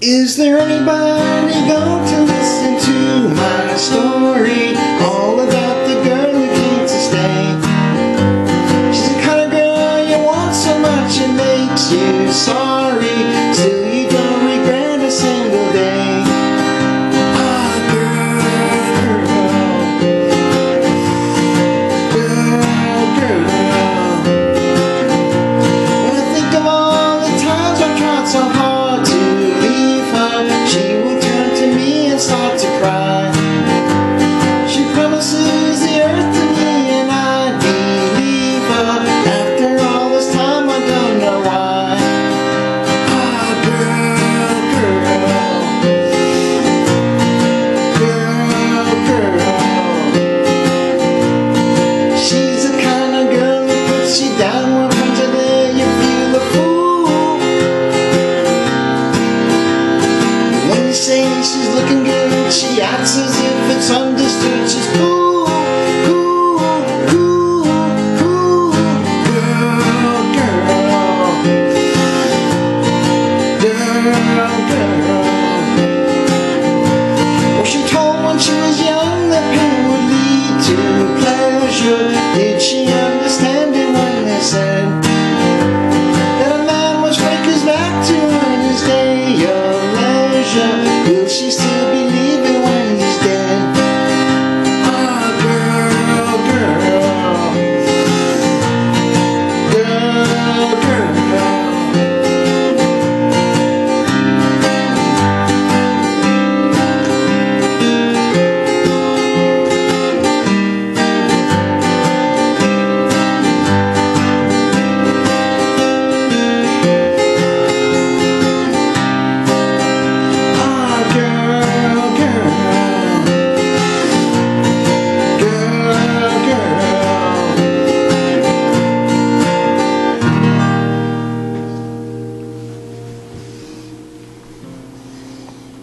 Is there anybody going to listen to my story? She she's looking good. She acts as if it's understood. She's cool, cool, cool, cool. Girl, girl. Girl, girl. Well, she told when she was young.